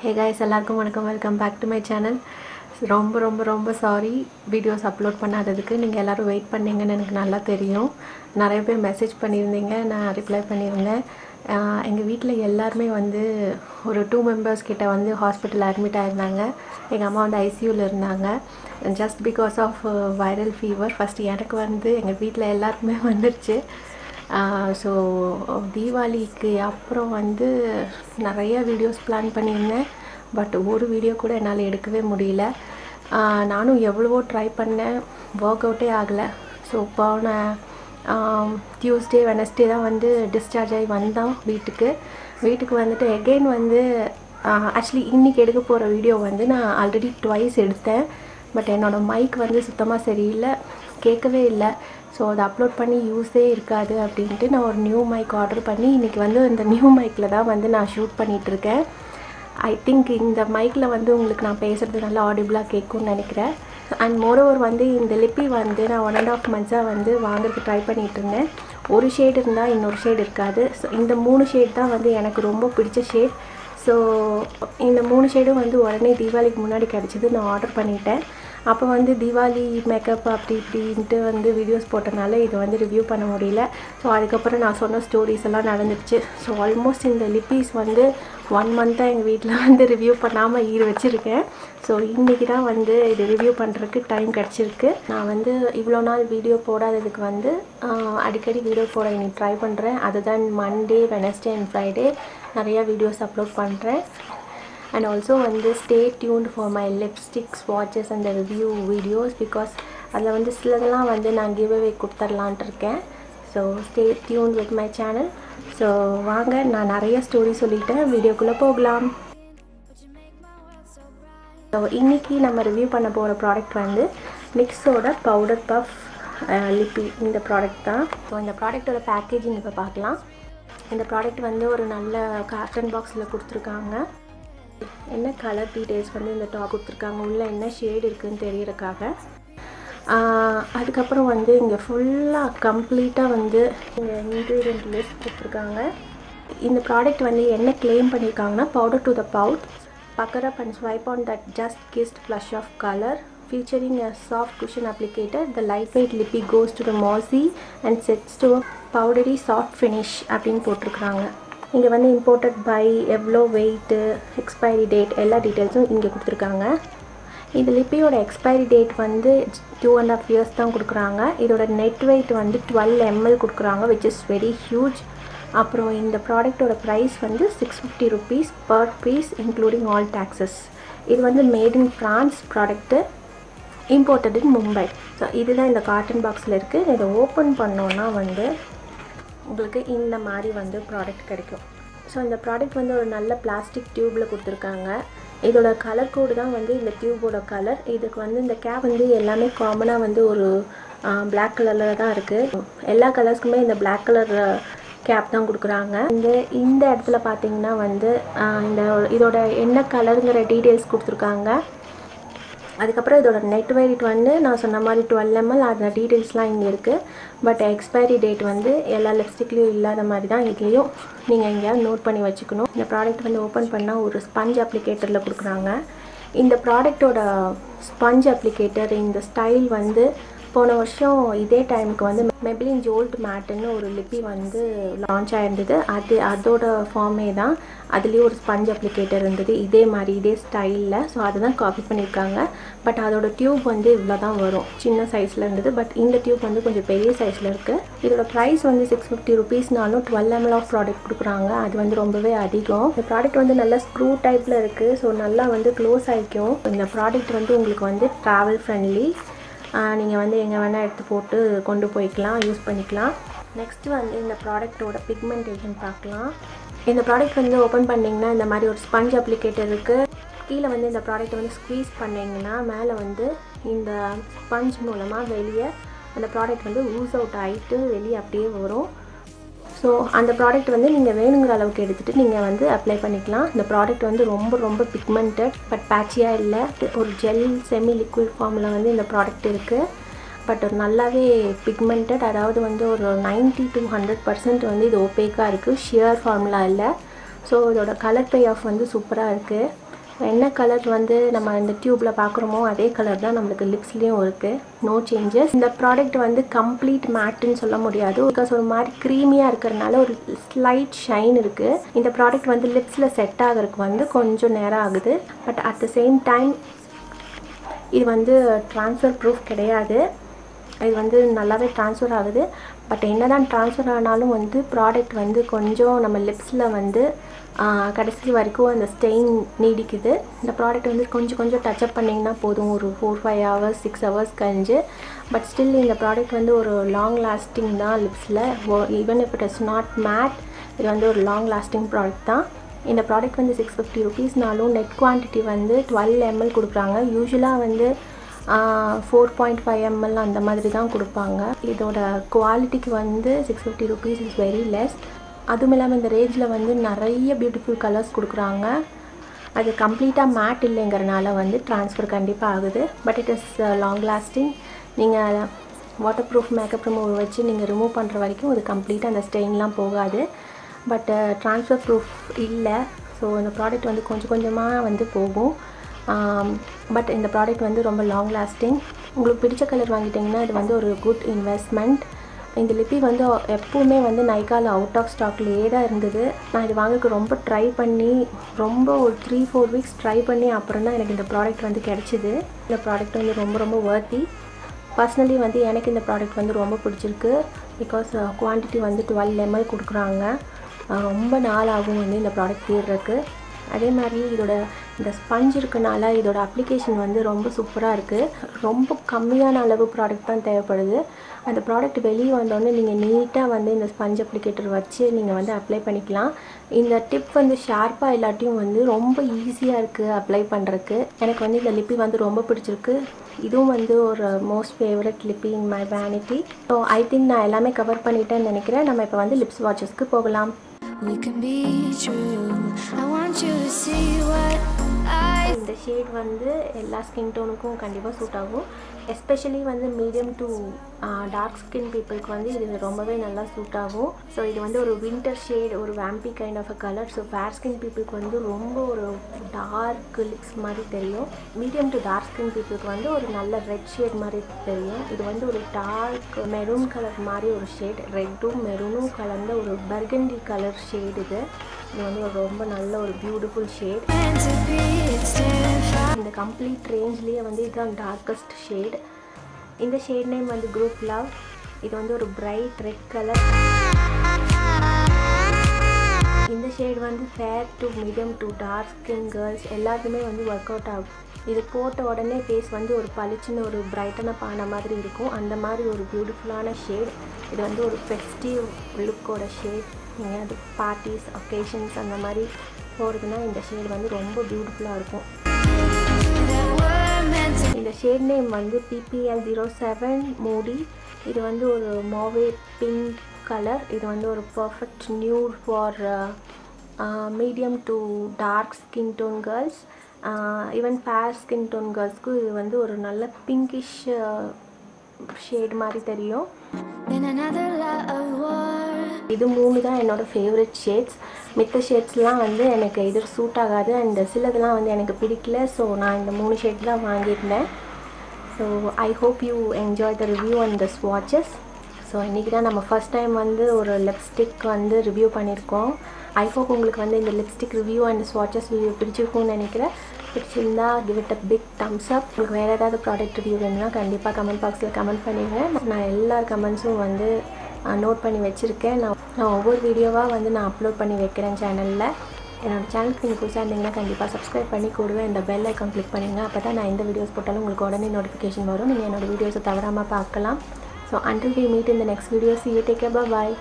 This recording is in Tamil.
ஹே காய்ஸ் எல்லாருக்கும் வணக்கம். Welcome back to my channel ரொம்ப ரொம்ப ரொம்ப சாரி வீடியோஸ் அப்லோட் பண்ணாததுக்கு. நீங்கள் எல்லோரும் வெயிட் பண்ணீங்கன்னு எனக்கு நல்லா தெரியும். நிறைய பேர் மெசேஜ் பண்ணியிருந்தீங்க நான் ரிப்ளை பண்ணியிருந்தேன். எங்கள் வீட்டில் எல்லாருமே வந்து ஒரு டூ மெம்பர்ஸ் கிட்ட வந்து ஹாஸ்பிட்டல் அட்மிட் ஆயிருந்தாங்க. எங்கள் அம்மா வந்து ஐசியூவில் இருந்தாங்க. Just because of viral fever first எனக்கு வந்து எங்கள் வீட்டில் எல்லாருக்குமே வந்துருச்சு. ஸோ தீபாவளிக்கு அப்புறம் வந்து நிறைய வீடியோஸ் பிளான் பண்ணியிருந்தேன். பட் ஒரு வீடியோ கூட என்னால் எடுக்கவே முடியல. நானும் எவ்வளவோ ட்ரை பண்ணேன். ஒர்க் அவுட்டே ஆகலை. ஸோ போன டியூஸ்டே வெனஸ்டே தான் வந்து டிஸ்சார்ஜ் ஆகி வந்தோம் வீட்டுக்கு. வீட்டுக்கு வந்துட்டு எகெயின் வந்து ஆக்சுவலி இன்றைக்கி எடுக்க போகிற வீடியோ வந்து நான் ஆல்ரெடி ட்வைஸ் எடுத்தேன். பட் என்னோடய மைக் வந்து சுத்தமாக சரியில்லை. கேட்கவே இல்லை. ஸோ அதை அப்லோட் பண்ணி யூஸே இருக்காது அப்படின்ட்டு நான் ஒரு நியூ மைக் ஆர்டர் பண்ணி இன்றைக்கி வந்து இந்த நியூ மைக்கில் தான் வந்து நான் ஷூட் பண்ணிகிட்ருக்கேன் ஐ திங்க் இந்த மைக்கில் வந்து உங்களுக்கு நான் பேசுகிறது நல்லா ஆடிபிளாக கேட்கும்னு நினைக்கிறேன். அண்ட் மோரோவர் வந்து இந்த லிப்பி வந்து நான் ஒன் அண்ட் ஆஃப் மந்த்ஸாக வந்து வாங்குறதுக்கு ட்ரை பண்ணிகிட்டு இருந்தேன். ஒரு ஷேட் இருந்தால் இன்னொரு ஷேட் இருக்காது. ஸோ இந்த மூணு ஷேட் தான் வந்து எனக்கு ரொம்ப பிடிச்ச ஷேட் ஸோ இந்த மூணு ஷேடும் வந்து உடனே தீபாவளிக்கு முன்னாடி கிடச்சிது. நான் ஆர்டர் பண்ணிட்டேன். அப்போ வந்து தீபாவளி மேக்கப் அப்படி இப்படின்ட்டு வந்து வீடியோஸ் போட்டனால இதை வந்து ரிவ்யூ பண்ண முடியல. ஸோ அதுக்கப்புறம் நான் சொன்ன ஸ்டோரிஸ் எல்லாம் நடந்துடுச்சு. ஸோ ஆல்மோஸ்ட் இந்த லிப்பீஸ் வந்து ஒன் மந்த்தாக எங்கள் வீட்டில் வந்து ரிவ்யூ பண்ணாமல் ஈர வச்சுருக்கேன். ஸோ இன்றைக்கி தான் வந்து இது ரிவ்யூ பண்ணுறதுக்கு டைம் கிடச்சிருக்கு. நான் வந்து இவ்வளோ நாள் வீடியோ போடாததுக்கு வந்து அடிக்கடி வீடியோ போட இன்னைக்கு ட்ரை பண்ணுறேன் அதுதான் மண்டே வெனஸ்டே அண்ட் ஃப்ரைடே நிறையா வீடியோஸ் அப்லோட் பண்ணுறேன் அண்ட் ஆல்சோ வந்து stay tuned for my lipsticks swatches and review videos because அதில் வந்து சிலதெல்லாம் வந்து நான் கிவ் அவே கொடுத்துர்லான்ட்டு இருக்கேன். So stay tune with my channel so வாங்க நான் நிறைய ஸ்டோரி சொல்லிட்டேன். வீடியோக்குள்ளே போகலாம். ஸோ இன்றைக்கி நம்ம ரிவ்யூ பண்ண போகிற ப்ராடக்ட் வந்து மிக்ஸோட பவுடர் பஃப் லிப்பி இந்த ப்ராடக்ட் தான். ஸோ இந்த ப்ராடக்ட்டோட பேக்கேஜிங் இப்போ பார்க்கலாம். இந்த ப்ராடக்ட் வந்து ஒரு நல்ல கார்டன் பாக்ஸில் கொடுத்துருக்காங்க. என்ன கலர் டீட்டெயில்ஸ் வந்து இந்த டாப் கொடுத்துருக்காங்க? உள்ளே என்ன ஷேட் இருக்குதுன்னு தெரியறதுக்காக. அதுக்கப்புறம் வந்து இங்கே ஃபுல்லாக கம்ப்ளீட்டாக வந்து இங்கே இன்க்ரீடியன்ட் லிஸ்ட் கொடுத்துருக்காங்க. இந்த ப்ராடக்ட் வந்து என்ன கிளைம் பண்ணியிருக்காங்கன்னா powder to the pout pucker up and swipe on that just kissed blush of colour featuring a soft cushion applicator the lightweight lippy goes to the mossy and sets to a powdery soft finish அப்படின்னு போட்டிருக்கிறாங்க இங்கே வந்து இம்போர்ட்டட் பை எவ்வளோ வெயிட்டு எக்ஸ்பைரி டேட் எல்லா டீட்டெயில்ஸும் இங்கே கொடுத்துருக்காங்க. இந்த லிப்பியோட எக்ஸ்பைரி டேட் வந்து டூ அண்ட் ஆஃப் இயர்ஸ் தான் கொடுக்குறாங்க. இதோட நெட் வெயிட் வந்து டுவெல் எம்எல் கொடுக்குறாங்க விச் இஸ் வெரி ஹியூஜ் அப்புறம் இந்த ப்ராடக்ட்டோட ப்ரைஸ் வந்து six fifty rupees per piece including all taxes இது வந்து made in France product imported in Mumbai so இதுதான் இந்த காட்டன் பாக்ஸில் இருக்குது இதை ஓப்பன் பண்ணோன்னா வந்து உங்களுக்கு இந்த மாதிரி வந்து ப்ராடக்ட் கிடைக்கும். ஸோ இந்த ப்ராடக்ட் வந்து ஒரு நல்ல பிளாஸ்டிக் டியூப்பில் கொடுத்துருக்காங்க. இதோட கலர் கோடு தான் வந்து இந்த டியூபோட கலர் இதுக்கு வந்து இந்த கேப் வந்து எல்லாமே காமனாக வந்து ஒரு பிளாக் கலரில் தான் இருக்குது எல்லா கலர்ஸ்க்குமே இந்த பிளாக் கலர் கேப் தான் கொடுக்குறாங்க. இந்த இந்த இடத்துல பார்த்தீங்கன்னா வந்து இந்த இதோட என்ன கலருங்கிற டீட்டெயில்ஸ் கொடுத்துருக்காங்க. அதுக்கப்புறம் இதோட நெட் வெயிட் வந்து நான் சொன்ன மாதிரி டுவெல் எம்எல் அதில் டீட்டெயில்ஸ்லாம் இங்கே இருக்குது பட் எக்ஸ்பைரி டேட் வந்து எல்லா லிப்ஸ்டிக்லேயும் இல்லாத மாதிரி தான் இதுலேயும் நீங்கள் எங்கேயாவது நோட் பண்ணி வச்சுக்கணும். இந்த ப்ராடக்ட் வந்து ஓப்பன் பண்ணால் ஒரு ஸ்பஞ்ச் அப்ளிகேட்டரில் கொடுக்குறாங்க. இந்த ப்ராடக்ட்டோட ஸ்பஞ்ச் அப்ளிகேட்டர் இந்த ஸ்டைல் வந்து போன வருஷம் இதே டைமுக்கு வந்து மெப்ளின் ஜோல்ட் மேட்டுன்னு ஒரு லிப்பி வந்து லான்ச் ஆயிருந்தது. அது அதோட ஃபார்மே தான் அதுலேயும் ஒரு ஸ்பஞ்ச் அப்ளிகேட்டர் இருந்தது. இதே மாதிரி இதே ஸ்டைலில் ஸோ அதை தான் காப்பி பண்ணியிருக்காங்க. பட் அதோட டியூப் வந்து இவ்வளோ தான் வரும். சின்ன சைஸில் இருந்தது. பட் இந்த டியூப் வந்து கொஞ்சம் பெரிய சைஸில் இருக்குது இதோட ப்ரைஸ் வந்து சிக்ஸ் ஃபிஃப்டி ருபீஸ்னாலும் டுவெல் எம்எல் ஆஃப் ப்ராடக்ட் கொடுக்குறாங்க. அது வந்து ரொம்பவே அதிகம். இந்த ப்ராடக்ட் வந்து நல்லா ஸ்க்ரூ டைப்பில் இருக்குது ஸோ நல்லா வந்து க்ளோஸ் ஆகிக்கும். இந்த ப்ராடக்ட் வந்து உங்களுக்கு வந்து ட்ராவல் ஃப்ரெண்ட்லி நீங்கள் வந்து எங்கே வேணால் எடுத்து போட்டு கொண்டு போய்க்கலாம் யூஸ் பண்ணிக்கலாம். நெக்ஸ்ட்டு வந்து இந்த ப்ராடக்ட்டோட பிக்மெண்டேஷன் பார்க்கலாம். இந்த ப்ராடக்ட் வந்து ஓப்பன் பண்ணிங்கன்னா இந்த மாதிரி ஒரு ஸ்பஞ்ச் அப்ளிகேட்டர் இருக்குது கீழே வந்து இந்த ப்ராடக்ட்டை வந்து ஸ்க்வீஸ் பண்ணிங்கன்னா மேலே வந்து இந்த ஸ்பஞ்ச் மூலமாக வெளியே அந்த ப்ராடக்ட் வந்து ஊஸ் அவுட் ஆகிட்டு வெளியே அப்படியே வரும். ஸோ அந்த ப்ராடக்ட் வந்து நீங்கள் வேணுங்கிற அளவுக்கு எடுத்துகிட்டு நீங்கள் வந்து அப்ளை பண்ணிக்கலாம். இந்த ப்ராடக்ட் வந்து ரொம்ப ரொம்ப பிக்மெண்டட் பட் பேட்சியாக இல்லை. ஒரு ஜெல் செமி லிக்விட் ஃபார்மில் வந்து இந்த ப்ராடக்ட் இருக்குது பட் ஒரு நல்லாவே பிக்மெண்டட் அதாவது வந்து ஒரு 90 டு ஹண்ட்ரட் பர்சன்ட் வந்து இது ஓப்பேக்காக இருக்குது ஷியர் ஃபார்முலா இல்லை. ஸோ இதோட கலர் பே ஆஃப் வந்து சூப்பராக இருக்குது என்ன கலர் வந்து நம்ம இந்த டியூப்பில் பார்க்குறோமோ அதே கலர் தான் நம்மளுக்கு லிப்ஸ்லேயும் இருக்குது நோ சேஞ்சஸ் இந்த ப்ராடக்ட் வந்து கம்ப்ளீட் மேட்டுன்னு சொல்ல முடியாது. பிகாஸ் ஒரு மாதிரி க்ரீமியாக இருக்கிறனால ஒரு ஸ்லைட் ஷைன் இருக்குது இந்த ப்ராடக்ட் வந்து லிப்ஸில் செட் ஆகிறதுக்கு வந்து கொஞ்சம் நேரம் ஆகுது. But at the same time இது வந்து ட்ரான்ஸ்ஃபர் ப்ரூஃப் கிடையாது. இது வந்து நல்லாவே ட்ரான்ஸ்ஃபர் ஆகுது. பட் என்ன தான் ட்ரான்ஸ்ஃபர் ஆனாலும் வந்து ப்ராடக்ட் வந்து கொஞ்சம் நம்ம லிப்ஸில் வந்து கடைசி வரைக்கும் அந்த ஸ்டெயின் நீடிக்குது. இந்த ப்ராடக்ட் வந்து கொஞ்சம் கொஞ்சம் டச்சப் பண்ணிங்கன்னா போதும். ஒரு four five hours six hours கழிஞ்சு. பட் ஸ்டில் இந்த ப்ராடக்ட் வந்து ஒரு லாங் லாஸ்டிங் தான் லிப்ஸில் even if it is not matte இது வந்து ஒரு லாங் லாஸ்டிங் ப்ராடக்ட் தான். இந்த ப்ராடக்ட் வந்து சிக்ஸ் ஃபிஃப்டி ருபீஸ்னாலும் நெட் குவான்டிட்டி வந்து டுவெல் எம்எல் கொடுக்குறாங்க. யூஸ்வலாக வந்து ஃபோர் பாயிண்ட் ஃபைவ் எம்எல் அந்த மாதிரி தான் கொடுப்பாங்க. இதோட குவாலிட்டிக்கு வந்து six fifty rupees is very less அதுவும் இல்லாமல் இந்த ரேஞ்சில் வந்து நிறைய பியூட்டிஃபுல் கலர்ஸ் கொடுக்குறாங்க. அது கம்ப்ளீட்டாக மேட் இல்லைங்கிறனால வந்து ட்ரான்ஸ்ஃபர் கண்டிப்பாக ஆகுது. But it is long lasting நீங்கள் வாட்டர் ப்ரூஃப் மேக்கப் ரிமூவர் வச்சு நீங்கள் ரிமூவ் பண்ணுற வரைக்கும் அது கம்ப்ளீட்டாக அந்த ஸ்டெயின்லாம் போகாது. பட் ட்ரான்ஸ்ஃபர் ப்ரூஃப் இல்லை. ஸோ இந்த ப்ராடக்ட் வந்து கொஞ்சம் கொஞ்சமாக வந்து போகும். பட் இந்த ப்ராடக்ட் வந்து ரொம்ப லாங் லாஸ்டிங் உங்களுக்கு பிடிச்ச கலர் வாங்கிட்டிங்கன்னா இது வந்து ஒரு குட் இன்வெஸ்ட்மெண்ட் இந்த லிப்பி வந்து எப்போவுமே வந்து நைக்காவில் அவுட் ஆஃப் ஸ்டாக்லேயே தான் இருந்தது. நான் இது வாங்கக்கு ரொம்ப ட்ரை பண்ணி ரொம்ப ஒரு த்ரீ ஃபோர் வீக்ஸ் ட்ரை பண்ணி அப்புறம் தான் எனக்கு இந்த ப்ராடக்ட் வந்து கிடச்சிது. இந்த ப்ராடக்ட் வந்து ரொம்ப ரொம்ப ஒர்த்தி பர்சனலி வந்து எனக்கு இந்த ப்ராடக்ட் வந்து ரொம்ப பிடிச்சிருக்கு. பிகாஸ் குவான்டிட்டி uh, வந்து டுவெல் எம்எல் கொடுக்குறாங்க. ரொம்ப நாள் ஆகும் வந்து இந்த ப்ராடக்ட் தீர்றதுக்கு அதே மாதிரி இதோட இந்த ஸ்பஞ்ச் இருக்கனால இதோட அப்ளிகேஷன் வந்து ரொம்ப சூப்பராக இருக்குது ரொம்ப கம்மியான அளவு ப்ராடக்ட் தான் தேவைப்படுது. அந்த ப்ராடக்ட் வெளியே வந்தோடனே நீங்கள் நீட்டாக வந்து இந்த ஸ்பஞ்ச் அப்ளிகேட்டர் வச்சு நீங்கள் வந்து அப்ளை பண்ணிக்கலாம். இந்த டிப் வந்து ஷார்ப்பாக இல்லாட்டியும் வந்து ரொம்ப ஈஸியாக இருக்குது அப்ளை பண்ணுறதுக்கு எனக்கு வந்து இந்த லிப்பி வந்து ரொம்ப பிடிச்சிருக்கு. இதுவும் வந்து ஒரு most favourite lippie in my vanity so I think நான் எல்லாமே கவர் பண்ணிட்டேன்னு நினைக்கிறேன். நம்ம இப்போ வந்து லிப்ஸ் வாட்சஸ்க்கு போகலாம். We can be true. I want you to see what இந்த ஷேட் வந்து எல்லா ஸ்கின் டோனுக்கும் கண்டிப்பாக சூட் ஆகும். எஸ்பெஷலி வந்து மீடியம் டு டார்க் ஸ்கின் பீப்புளுக்கு வந்து இது ரொம்பவே நல்லா சூட் ஆகும். ஸோ இது வந்து ஒரு வின்டர் ஷேட் ஒரு vampy kind of a colour so fair skin பீப்புளுக்கு வந்து ரொம்ப ஒரு டார்க் லிப்ஸ் மாதிரி தெரியும். மீடியம் டு டார்க் ஸ்கின் பீப்புளுக்கு வந்து ஒரு நல்ல ரெட் ஷேட் மாதிரி தெரியும். இது வந்து ஒரு டார்க் மெரூன் கலர் மாதிரி ஒரு ஷேட் ரெட்டும் மெரூனும் கலந்த ஒரு பர்கண்டி கலர் ஷேட் இது. இது வந்து ஒரு ரொம்ப நல்ல ஒரு பியூட்டிஃபுல் ஷேட் இந்த கம்ப்ளீட் ரேஞ்ச்லேயே வந்து இதுதான் டார்க்கஸ்ட் ஷேட் இந்த ஷேட் நேம் வந்து குரூப் லவ் இது வந்து ஒரு பிரைட் ரெட் கலர் இந்த ஷேட் வந்து fair to medium to dark skin girls எல்லாருக்குமே வந்து ஒர்க் அவுட் ஆகும். இது போட்ட உடனே ஃபேஸ் வந்து ஒரு பளிச்சுன்னு ஒரு பிரைட்டனப் ஆன மாதிரி இருக்கும். அந்த மாதிரி ஒரு பியூட்டிஃபுல்லான ஷேட் இது வந்து ஒரு ஃபெஸ்டிவ் லுக்கோட ஷேட் நீங்கள் பார்ட்டிஸ் ஒகேஷன்ஸ் அந்த மாதிரி போகிறதுனா இந்த ஷேட் வந்து ரொம்ப பியூட்டிஃபுல்லாக இருக்கும். இந்த ஷேட் நேம் வந்து பிபிஎல் ஜீரோ செவன் மூடி இது வந்து ஒரு மாவே பிங்க் கலர் இது வந்து ஒரு perfect new for medium to dark skin tone girls even fair skin tone கேர்ள்ஸ்க்கும் இது வந்து ஒரு நல்ல பிங்கிஷ் ஷேட் uh, மாதிரி தெரியும். இது மூணு தான் என்னோடய ஃபேவரட் ஷேட்ஸ் மித்த ஷேட்ஸ்லாம் வந்து எனக்கு இது சூட் ஆகாது. அண்ட் சிலதெல்லாம் வந்து எனக்கு பிடிக்கல. ஸோ நான் இந்த மூணு ஷேட் தான் வாங்கியிருந்தேன். So I hope you enjoy the review and the ஸ்வாட்சஸ் so இன்றைக்கி தான் நம்ம ஃபஸ்ட் டைம் வந்து ஒரு லிப்ஸ்டிக் வந்து ரிவ்யூ பண்ணியிருக்கோம். ஐ ஹோப் உங்களுக்கு வந்து இந்த லிப்ஸ்டிக் ரிவ்யூ அண்ட் ஸ்வாட்சஸ் ரிவ்யூ பிடிச்சிருக்கும்னு நினைக்கிறேன். பிடிச்சிருந்தா give it a big thumbs up உங்களுக்கு வேறு ஏதாவது ப்ராடக்ட் ரிவ்யூ வேணும்னா கண்டிப்பாக கமெண்ட் பாக்ஸில் கமெண்ட் பண்ணிடுங்க. நான் எல்லா கமெண்ட்ஸும் வந்து நோட் பண்ணி வச்சுருக்கேன். நான் நான் ஒவ்வொரு வீடியோவாக வந்து நான் அப்லோட் பண்ணி வைக்கிறேன் சேனலில் என்னோடய சேனலுக்கு நீங்கள் புதுசாக இருந்தீங்கன்னா கண்டிப்பாக சப்ஸ்கிரைப் பண்ணி கூடவே இந்த பெல் ஐக்கான் கிளிக் பண்ணிடுங்க அப்போ தான் நான் எந்த வீடியோஸ் போட்டாலும் உங்களுக்கு உடனே நோட்டிஃபிகேஷன் வரும். நீங்கள் என்னோடய வீடியோஸை தவறாமல் பார்க்கலாம். ஸோ அண்டில் வி மீட் இந்த next next video. See bye